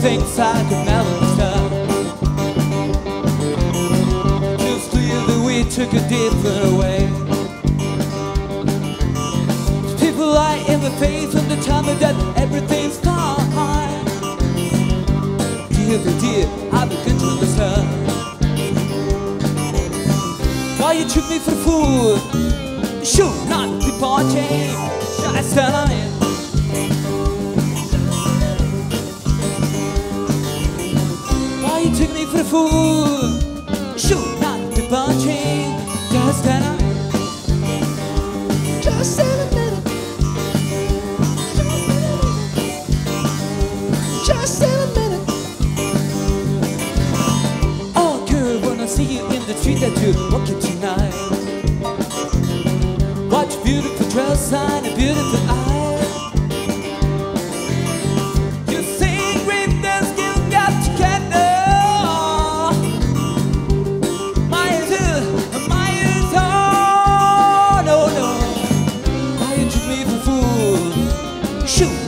thinks I could never stop. Just clear that we took a different way. People lie in the face of the time me that everything's fine. Dear, dear, I begin to understand. Why you took me for a fool? Should not be partying. Should I stand on it? Fool? Should not be partying. Just on it. Just a minute. Just a minute. Oh, girl, I see you in the street that you're walking tonight. A beautiful dress and a beautiful fool?